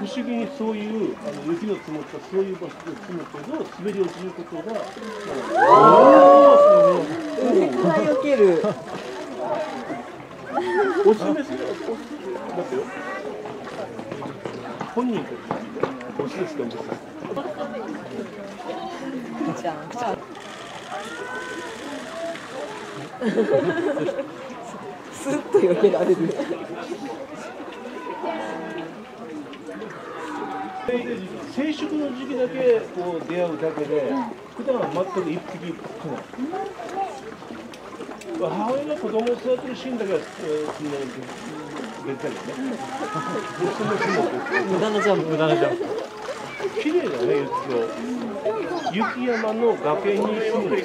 不思議にそういうあの雪の積もったそういう場所で積むけど滑り落ちることが、絶対避ける。おすすめする？おすすめ。だってよ。本人とおすすめするんですじゃん。スッと避けられる。成熟の時期だけこう出会うだけで普段は全く一匹来ない母親が子供を育てるシーンだけは、えー、そんなに別だよね無駄なジャンプ。無駄なジャンプ。綺麗だね雪と雪山の崖に住む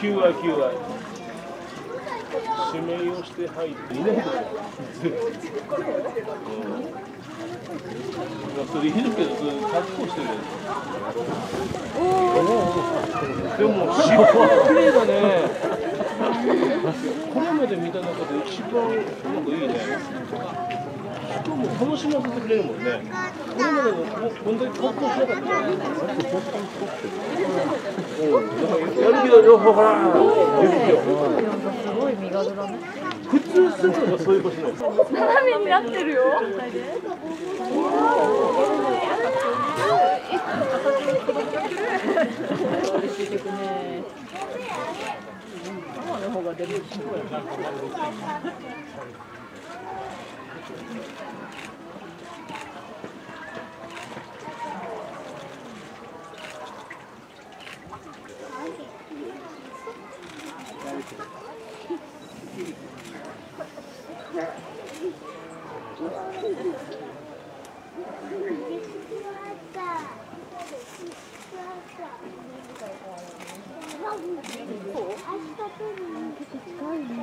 求愛求愛指名をして入っていないでしょそれいるけどそれ格好してるでも尻尾は綺麗だねこれまで見た中で一番なん。かいいねしかも楽しませてくれるもんねこれまでのこんだけ格好しなかったじゃんうんやる気の両方からすごい身軽だね。普通するのがそういうことなんです斜めになってるよ。出てくね。ママの方が出る。明日取りに行きたいね。